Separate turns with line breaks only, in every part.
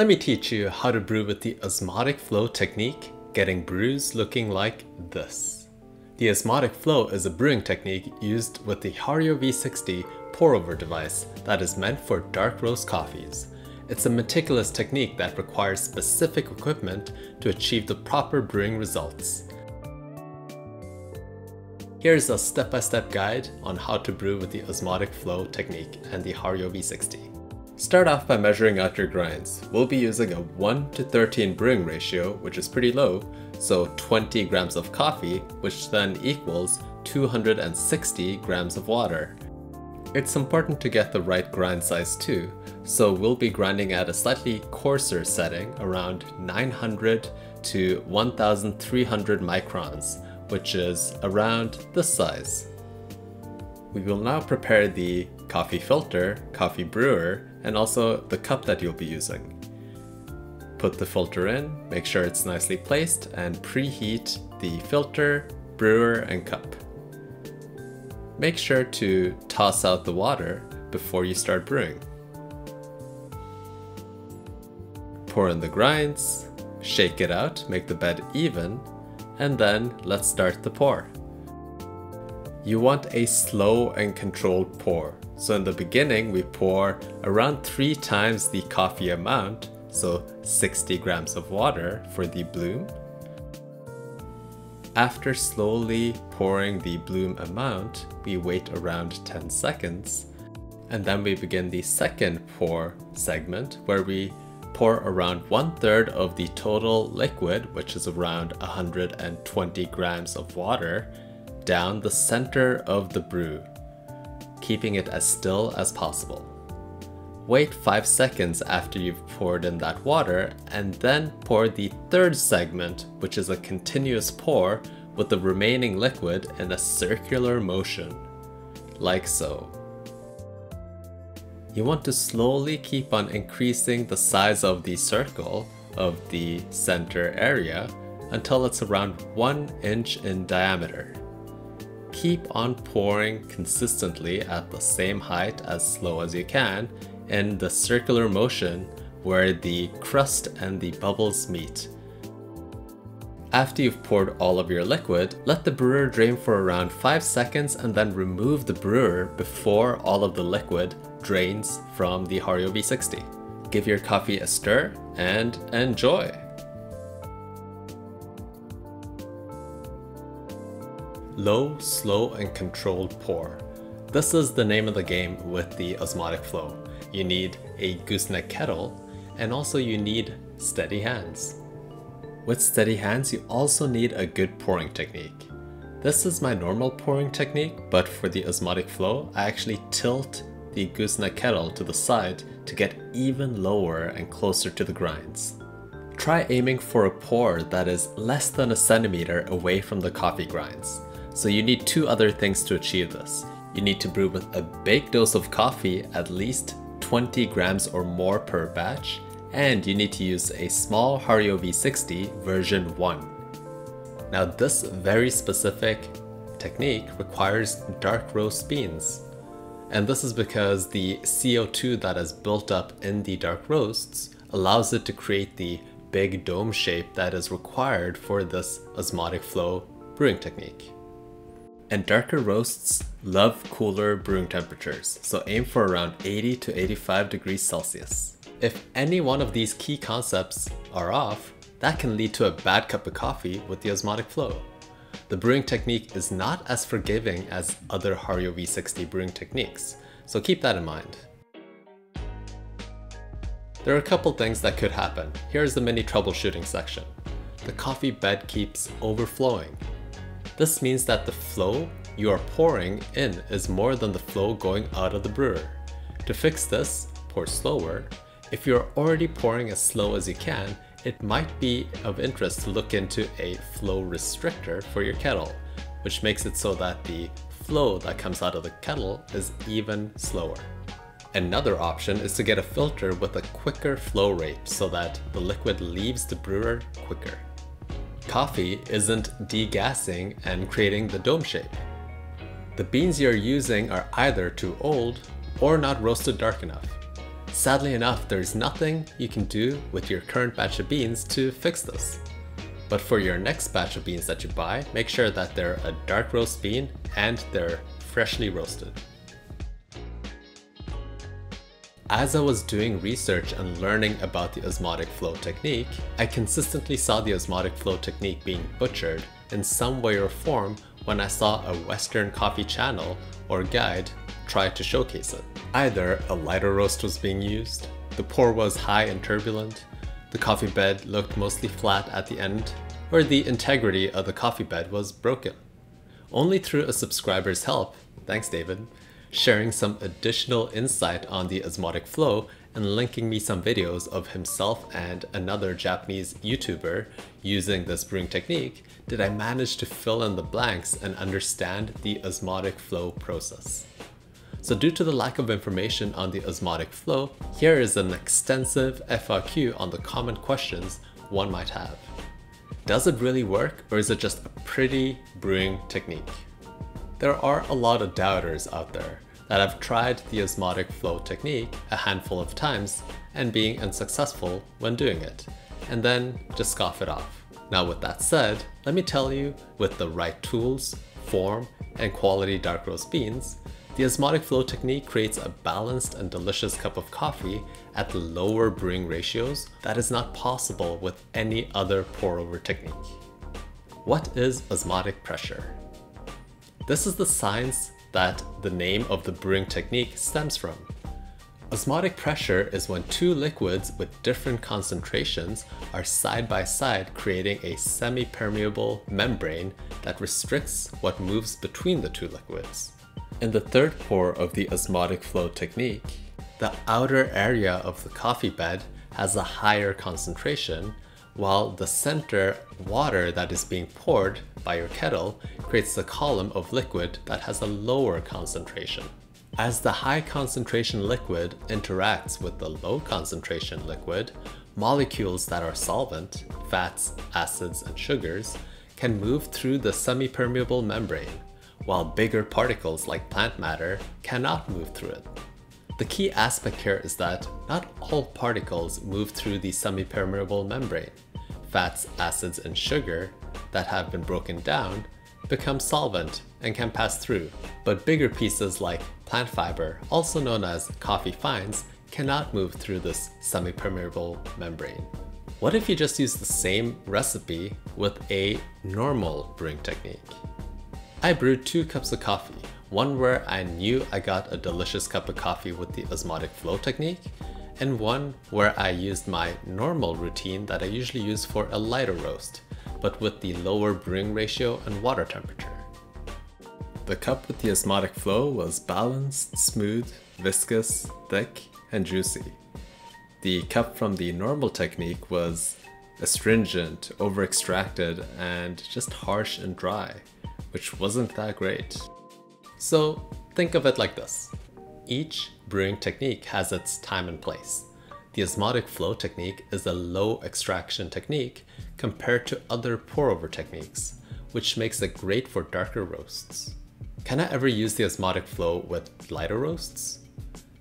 Let me teach you how to brew with the osmotic flow technique, getting brews looking like this. The osmotic flow is a brewing technique used with the Hario V60 pour-over device that is meant for dark roast coffees. It's a meticulous technique that requires specific equipment to achieve the proper brewing results. Here's a step-by-step -step guide on how to brew with the osmotic flow technique and the Hario V60. Start off by measuring out your grinds. We'll be using a 1 to 13 brewing ratio, which is pretty low, so 20 grams of coffee, which then equals 260 grams of water. It's important to get the right grind size too, so we'll be grinding at a slightly coarser setting around 900 to 1300 microns, which is around this size. We will now prepare the coffee filter, coffee brewer, and also the cup that you'll be using. Put the filter in, make sure it's nicely placed, and preheat the filter, brewer, and cup. Make sure to toss out the water before you start brewing. Pour in the grinds, shake it out, make the bed even, and then let's start the pour. You want a slow and controlled pour. So in the beginning, we pour around three times the coffee amount, so 60 grams of water for the bloom, after slowly pouring the bloom amount, we wait around 10 seconds. And then we begin the second pour segment where we pour around one third of the total liquid, which is around 120 grams of water, down the center of the brew, keeping it as still as possible. Wait 5 seconds after you've poured in that water and then pour the third segment, which is a continuous pour with the remaining liquid in a circular motion, like so. You want to slowly keep on increasing the size of the circle of the center area until it's around 1 inch in diameter. Keep on pouring consistently at the same height as slow as you can in the circular motion where the crust and the bubbles meet. After you've poured all of your liquid, let the brewer drain for around 5 seconds and then remove the brewer before all of the liquid drains from the Hario V60. Give your coffee a stir and enjoy! Low, slow, and controlled pour. This is the name of the game with the osmotic flow you need a gooseneck kettle, and also you need steady hands. With steady hands, you also need a good pouring technique. This is my normal pouring technique, but for the osmotic flow, I actually tilt the gooseneck kettle to the side to get even lower and closer to the grinds. Try aiming for a pour that is less than a centimeter away from the coffee grinds. So you need two other things to achieve this. You need to brew with a big dose of coffee at least 20 grams or more per batch, and you need to use a small Hario V60 version 1. Now this very specific technique requires dark roast beans. And this is because the CO2 that is built up in the dark roasts allows it to create the big dome shape that is required for this osmotic flow brewing technique. And darker roasts love cooler brewing temperatures, so aim for around 80 to 85 degrees Celsius. If any one of these key concepts are off, that can lead to a bad cup of coffee with the osmotic flow. The brewing technique is not as forgiving as other Hario V60 brewing techniques, so keep that in mind. There are a couple things that could happen. Here's the mini troubleshooting section. The coffee bed keeps overflowing this means that the flow you are pouring in is more than the flow going out of the brewer. To fix this, pour slower. If you're already pouring as slow as you can, it might be of interest to look into a flow restrictor for your kettle, which makes it so that the flow that comes out of the kettle is even slower. Another option is to get a filter with a quicker flow rate so that the liquid leaves the brewer quicker. Coffee isn't degassing and creating the dome shape. The beans you're using are either too old or not roasted dark enough. Sadly enough, there's nothing you can do with your current batch of beans to fix this. But for your next batch of beans that you buy, make sure that they're a dark roast bean and they're freshly roasted. As I was doing research and learning about the osmotic flow technique, I consistently saw the osmotic flow technique being butchered in some way or form when I saw a Western coffee channel or guide try to showcase it. Either a lighter roast was being used, the pour was high and turbulent, the coffee bed looked mostly flat at the end, or the integrity of the coffee bed was broken. Only through a subscriber's help, thanks David, sharing some additional insight on the osmotic flow and linking me some videos of himself and another Japanese YouTuber using this brewing technique, did I manage to fill in the blanks and understand the osmotic flow process. So due to the lack of information on the osmotic flow, here is an extensive FAQ on the common questions one might have. Does it really work or is it just a pretty brewing technique? There are a lot of doubters out there that have tried the osmotic flow technique a handful of times and being unsuccessful when doing it, and then just scoff it off. Now with that said, let me tell you with the right tools, form, and quality dark roast beans, the osmotic flow technique creates a balanced and delicious cup of coffee at the lower brewing ratios that is not possible with any other pour over technique. What is osmotic pressure? This is the science that the name of the brewing technique stems from. Osmotic pressure is when two liquids with different concentrations are side by side creating a semi-permeable membrane that restricts what moves between the two liquids. In the third pour of the osmotic flow technique, the outer area of the coffee bed has a higher concentration, while the center water that is being poured by your kettle creates a column of liquid that has a lower concentration. As the high concentration liquid interacts with the low concentration liquid, molecules that are solvent, fats, acids, and sugars, can move through the semi-permeable membrane, while bigger particles like plant matter cannot move through it. The key aspect here is that not all particles move through the semi-permeable membrane. Fats, acids, and sugar that have been broken down become solvent and can pass through, but bigger pieces like plant fiber, also known as coffee fines, cannot move through this semi-permeable membrane. What if you just use the same recipe with a normal brewing technique? I brewed two cups of coffee, one where I knew I got a delicious cup of coffee with the osmotic flow technique, and one where I used my normal routine that I usually use for a lighter roast, but with the lower brewing ratio and water temperature. The cup with the osmotic flow was balanced, smooth, viscous, thick, and juicy. The cup from the normal technique was astringent, over-extracted, and just harsh and dry which wasn't that great. So think of it like this. Each brewing technique has its time and place. The osmotic flow technique is a low extraction technique compared to other pour over techniques, which makes it great for darker roasts. Can I ever use the osmotic flow with lighter roasts?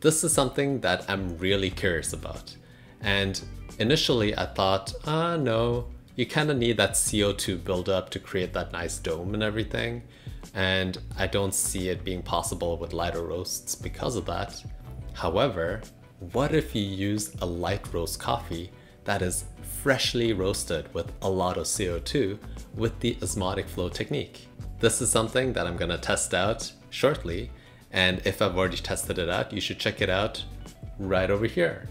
This is something that I'm really curious about. And initially I thought, ah no, you kind of need that CO2 buildup to create that nice dome and everything. And I don't see it being possible with lighter roasts because of that. However, what if you use a light roast coffee that is freshly roasted with a lot of CO2 with the osmotic flow technique? This is something that I'm gonna test out shortly. And if I've already tested it out, you should check it out right over here.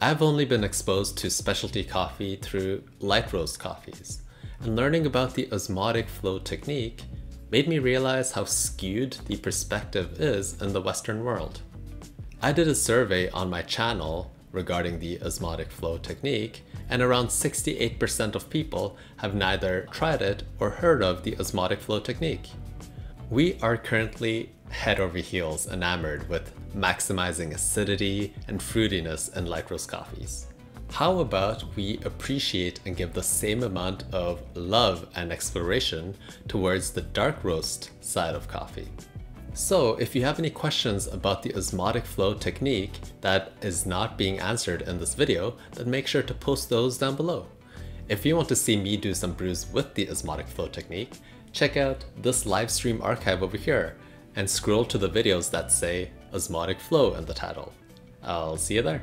I've only been exposed to specialty coffee through light roast coffees, and learning about the osmotic flow technique made me realize how skewed the perspective is in the Western world. I did a survey on my channel regarding the osmotic flow technique, and around 68% of people have neither tried it or heard of the osmotic flow technique. We are currently head over heels enamored with maximizing acidity and fruitiness in roast coffees. How about we appreciate and give the same amount of love and exploration towards the dark roast side of coffee? So if you have any questions about the osmotic flow technique that is not being answered in this video, then make sure to post those down below. If you want to see me do some brews with the osmotic flow technique, check out this live stream archive over here and scroll to the videos that say osmotic flow in the title. I'll see you there.